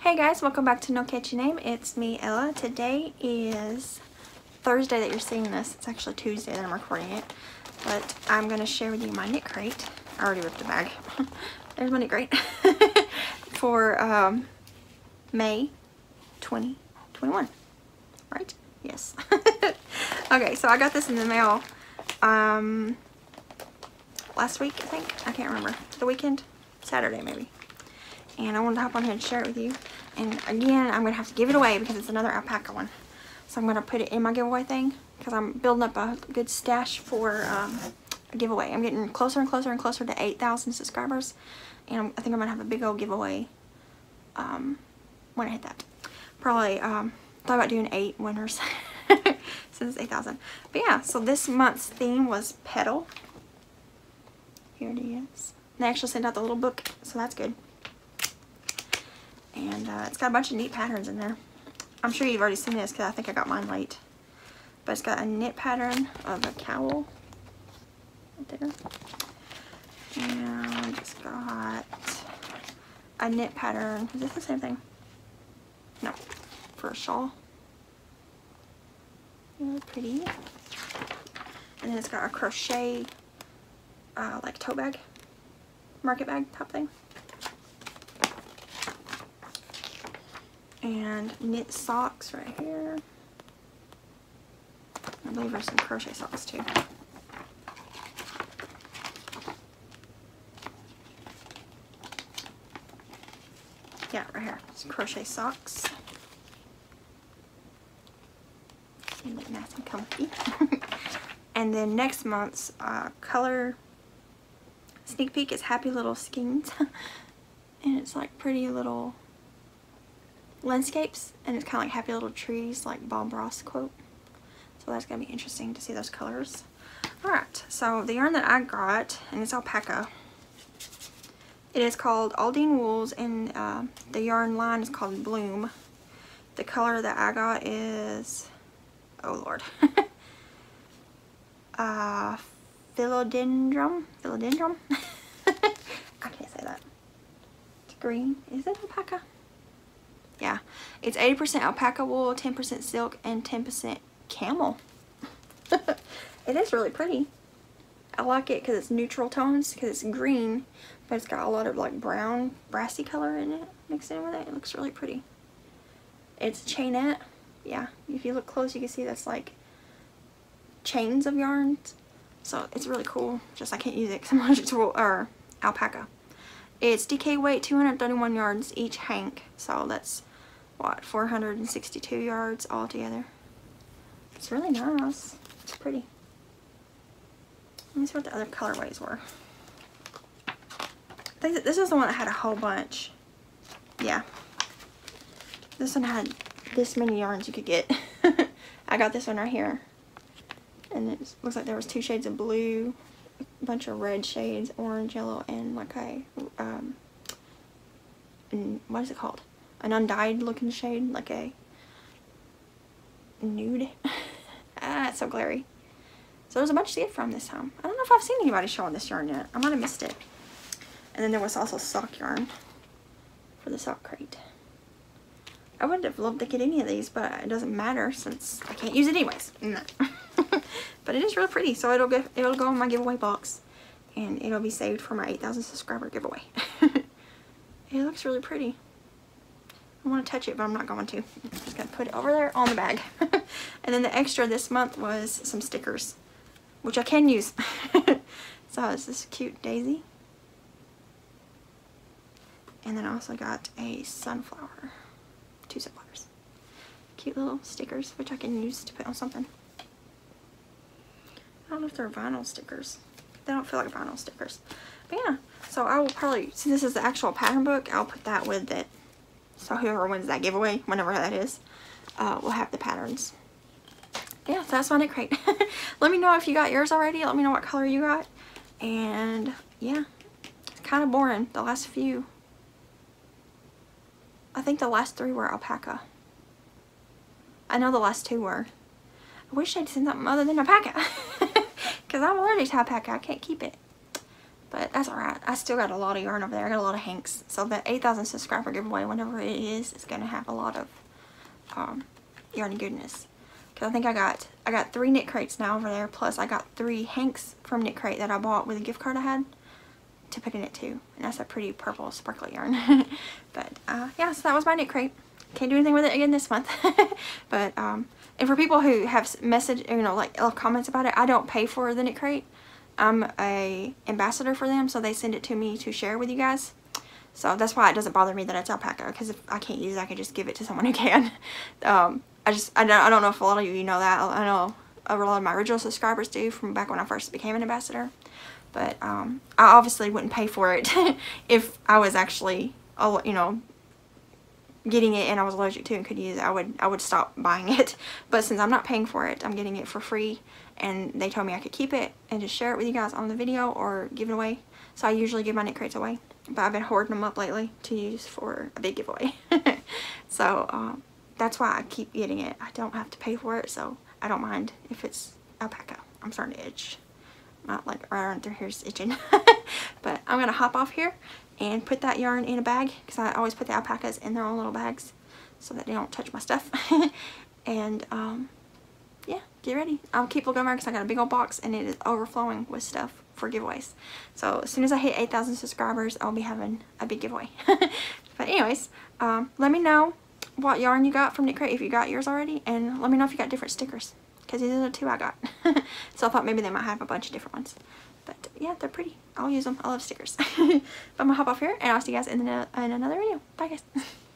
Hey guys, welcome back to No Catchy Name. It's me, Ella. Today is Thursday that you're seeing this. It's actually Tuesday that I'm recording it. But I'm going to share with you my knit crate. I already ripped the bag. There's my knit crate. For um, May 2021. Right? Yes. okay, so I got this in the mail um, last week, I think. I can't remember. The weekend? Saturday, maybe and I wanted to hop on here and share it with you. And again, I'm going to have to give it away because it's another alpaca one. So I'm going to put it in my giveaway thing because I'm building up a good stash for um, a giveaway. I'm getting closer and closer and closer to 8,000 subscribers. And I think I'm going to have a big old giveaway um, when I hit that. Probably um, thought about doing eight winners since 8,000. But yeah, so this month's theme was petal. Here it is. They actually sent out the little book, so that's good. And uh, it's got a bunch of neat patterns in there. I'm sure you've already seen this because I think I got mine late. But it's got a knit pattern of a cowl right there. And it's got a knit pattern. Is this the same thing? No, for a shawl. Really pretty. And then it's got a crochet, uh, like tote bag, market bag type thing. And knit socks right here. I believe there's some crochet socks too. Yeah, right here. Some crochet socks. They look nice and comfy. and then next month's uh, color sneak peek is Happy Little Skeins. and it's like pretty little landscapes and it's kind of like happy little trees like Bob Ross quote. So that's going to be interesting to see those colors. Alright, so the yarn that I got, and it's alpaca. It is called Aldine Wools and uh, the yarn line is called Bloom. The color that I got is, oh lord, uh, Philodendron, Philodendron? I can't say that. It's green. Is it alpaca? Yeah. It's 80% alpaca wool 10% silk and 10% camel. It is really pretty. I like it because it's neutral tones because it's green but it's got a lot of like brown brassy color in it mixed in with it. It looks really pretty. It's chainette. Yeah. If you look close you can see that's like chains of yarns so it's really cool. Just I can't use it because I'm allergic to wool, or alpaca. It's DK weight 231 yards each hank. So that's what, 462 yards altogether. It's really nice. It's pretty. Let me see what the other colorways were. I think this is the one that had a whole bunch. Yeah. This one had this many yarns you could get. I got this one right here. And it looks like there was two shades of blue, a bunch of red shades, orange, yellow, and like a, um, and what is it called? An undyed looking shade, like a nude. ah, it's so glary. So there's a bunch to get from this time. I don't know if I've seen anybody showing this yarn yet. I might have missed it. And then there was also sock yarn for the sock crate. I would have loved to get any of these, but it doesn't matter since I can't use it anyways. but it is really pretty, so it'll go it'll go in my giveaway box, and it'll be saved for my 8,000 subscriber giveaway. it looks really pretty. I want to touch it, but I'm not going to. I'm just going to put it over there on the bag. and then the extra this month was some stickers, which I can use. so it's this cute daisy. And then I also got a sunflower, two sunflowers. Cute little stickers, which I can use to put on something. I don't know if they're vinyl stickers. They don't feel like vinyl stickers. But yeah, so I will probably, since this is the actual pattern book, I'll put that with it so whoever wins that giveaway, whenever that is, uh, will have the patterns. Yeah, so that's knit crate. Let me know if you got yours already. Let me know what color you got. And yeah, it's kind of boring. The last few. I think the last three were alpaca. I know the last two were. I wish I'd seen something other than alpaca. Because I'm allergic to alpaca. I can't keep it. But that's alright. I still got a lot of yarn over there. I got a lot of hanks. So the 8,000 subscriber giveaway, whenever it is, is going to have a lot of um, yarny goodness. Because I think I got I got three knit crates now over there. Plus I got three hanks from knit crate that I bought with a gift card I had to pick a knit too. And that's a pretty purple sparkly yarn. but uh, yeah, so that was my knit crate. Can't do anything with it again this month. but um, and for people who have message, you know, like comments about it, I don't pay for the knit crate. I'm a ambassador for them, so they send it to me to share with you guys. So that's why it doesn't bother me that it's alpaca, because if I can't use it, I can just give it to someone who can. Um, I just, I don't, I don't know if a lot of you know that. I know a lot of my original subscribers do from back when I first became an ambassador. But um, I obviously wouldn't pay for it if I was actually, you know, getting it and I was allergic to and could use it, I would I would stop buying it. But since I'm not paying for it, I'm getting it for free and they told me I could keep it and just share it with you guys on the video or give it away. So I usually give my knit crates away. But I've been hoarding them up lately to use for a big giveaway. so um, that's why I keep getting it. I don't have to pay for it, so I don't mind if it's alpaca. I'm starting to itch. Not like right around through here's itching. but I'm going to hop off here and put that yarn in a bag because I always put the alpacas in their own little bags so that they don't touch my stuff. and um, yeah, get ready. I'll keep looking around because I got a big old box and it is overflowing with stuff for giveaways. So as soon as I hit 8,000 subscribers, I'll be having a big giveaway. but anyways, um, let me know what yarn you got from Knit Crate if you got yours already and let me know if you got different stickers because these are the two I got. so I thought maybe they might have a bunch of different ones. Yeah, they're pretty. I'll use them. I love stickers. but I'm going to hop off here and I'll see you guys in, the, in another video. Bye guys.